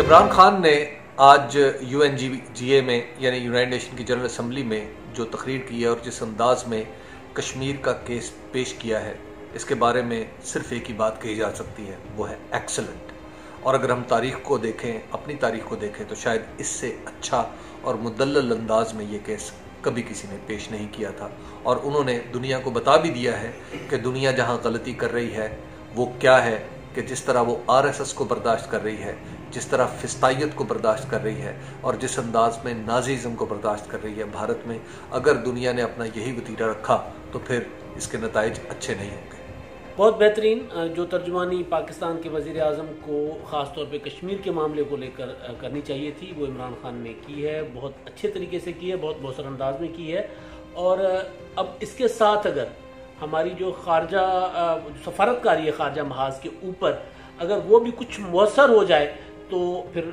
عمران خان نے آج you N G جی اے میں یعنی یونائٹڈ نیشن کی جنرل اسمبلی میں جو تقریر کی ہے اور جس انداز میں کشمیر کا کیس پیش کیا ہے، اس کے بارے میں صرف ایک ہی بات کہی جا سکتی ہے، وہ ہے ایکسلنٹ اور اگر ہم تاریخ کو دیکھیں، اپنی تاریخ کو دیکھیں، تو شاید اس سے اچھا اور مدلل انداز میں یہ کیس کبھی کسی نے پیش نہیں کیا تھا۔ اور انہوں نے دنیا کو بتا بھی دیا ہے کہ دنیا جہاں غلطی کر رہی ہے، وہ کیا ہے کہ جس طرح وہ آر ایس ایس کو برداشت کر رہی ہے، جس طرح فستائیت کو برداشت کر رہی ہے اور جس انداز میں نازیزم کو برداشت کر رہی ہے بھارت میں، اگر دنیا نے اپنا یہی وطیرہ رکھا تو پھر اس کے نتائج اچھے نہیں ہوں گے۔ بہت بہترین جو ترجمانی پاکستان کے وزیر اعظم کو خاص طور پہ کشمیر کے معاملے کو لے کر کرنی چاہیے تھی، وہ عمران خان نے کی ہے، بہت اچھے طریقے سے کی ہے، بہت بہتر انداز میں کی ہے۔ اور اب اس کے ساتھ اگر ہماری جو خارجہ سفارت کاری ہے خارجہ محاذ کے اوپر، اگر وہ بھی کچھ مؤثر ہو جائے تو پھر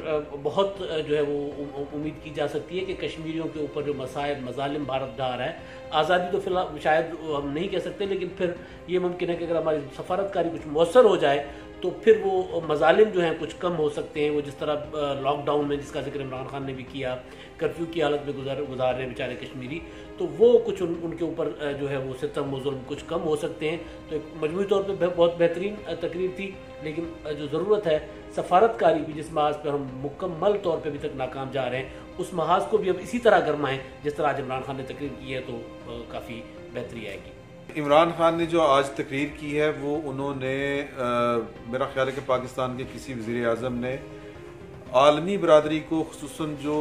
بہت جو ہے وہ امید کی جا سکتی ہے کہ کشمیریوں کے اوپر جو مسائل، مظالم بھارت ڈھا رہا ہے، آزادی تو فی الحال شاید ہم نہیں کہہ سکتے، لیکن پھر یہ ممکن ہے کہ اگر ہماری سفارت کاری کچھ مؤثر ہو جائے تو پھر وہ مظالم جو ہیں کچھ کم ہو سکتے ہیں۔ وہ جس طرح لاک ڈاؤن میں جس کا ذکر عمران خان نے بھی کیا کرفیو کی حالت میں گزار گزار رہے ہیں بیچارے کشمیری، تو وہ کچھ ان ان کے اوپر جو ہے وہ ستم و ظلم کچھ کم ہو سکتے ہیں۔ تو ایک مجموعی طور پہ بہت بہترین تقریر تھی، لیکن جو ضرورت ہے سفارت کاری بھی جس محاذ پہ ہم مکمل طور پہ ابھی تک ناکام جا رہے ہیں۔ اس محاذ کو بھی اب اسی طرح گرمائیں جس طرح آج عمران خان نے تقریر کی ہے تو کافی بہتری آئے گی۔ عمران خان نے جو آج تقریر کی ہے، وہ انہوں نے میرا خیال ہے کہ پاکستان کے کسی وزیر اعظم نے عالمی برادری کو، خصوصاً جو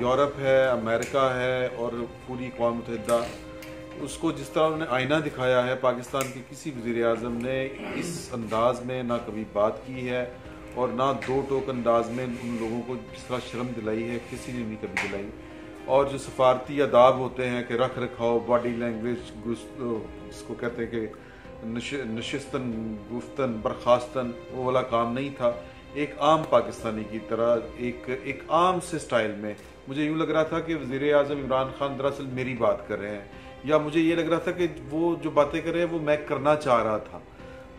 یورپ ہے، امریکہ ہے اور پوری اقوام متحدہ، اس کو جس طرح انہوں نے آئینہ دکھایا ہے، پاکستان کے کسی وزیر اعظم نے اس انداز میں نہ کبھی بات کی ہے۔ اور نہ دو ٹوک انداز میں ان لوگوں کو جس طرح شرم دلائی ہے، کسی نے نہیں کبھی دلائی۔ اور جو سفارتی اداب ہوتے ہیں کہ رکھ رکھاؤ باڈی لینگویج جس کو کہتے ہیں کہ نشستن گفتن برخاستن وہ والا کام نہیں تھا۔ ایک عام پاکستانی کی طرح، ایک ایک عام سے سٹائل میں مجھے یوں لگ رہا تھا کہ وزیر اعظم عمران خان دراصل میری بات کر رہے ہیں۔ یا مجھے یہ لگ رہا تھا کہ وہ جو باتیں کر رہے ہیں، وہ میں کرنا چاہ رہا تھا۔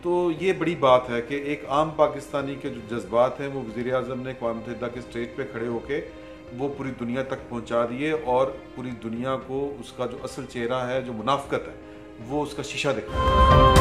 تو یہ بڑی بات ہے کہ ایک عام پاکستانی کے جو جذبات ہیں، وہ وزیر اعظم نے اقوام متحدہ کے اسٹیج پہ کھڑے ہو کے وہ پوری دنیا تک پہنچا دیے اور پوری دنیا کو اس کا جو اصل چہرہ ہے، جو منافقت ہے، وہ اس کا شیشہ دکھا